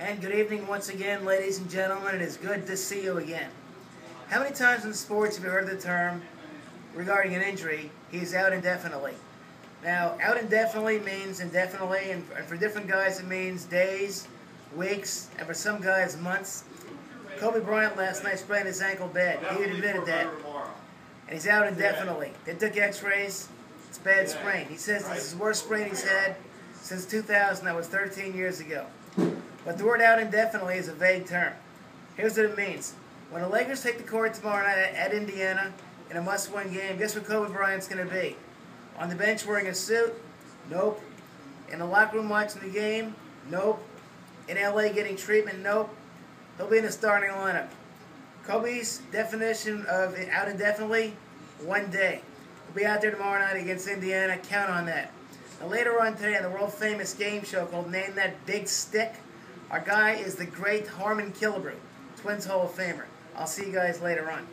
And good evening once again, ladies and gentlemen. It is good to see you again. How many times in sports have you heard the term regarding an injury, he's out indefinitely? Now, out indefinitely means indefinitely, and for different guys it means days, weeks, and for some guys months. Kobe Bryant last night sprained his ankle bad. He admitted that. And he's out indefinitely. They took x-rays. It's a bad sprain. He says this is the worst sprain he's had since 2000. That was 13 years ago. But the word out indefinitely is a vague term. Here's what it means. When the Lakers take the court tomorrow night at Indiana in a must-win game, guess what Kobe Bryant's going to be? On the bench wearing a suit? Nope. In the locker room watching the game? Nope. In LA getting treatment? Nope. He'll be in the starting lineup. Kobe's definition of out indefinitely, one day. He'll be out there tomorrow night against Indiana. Count on that. Later on today on the world famous game show called Name That Big Stick, our guy is the great Harmon Killebrew, Twins Hall of Famer. I'll see you guys later on.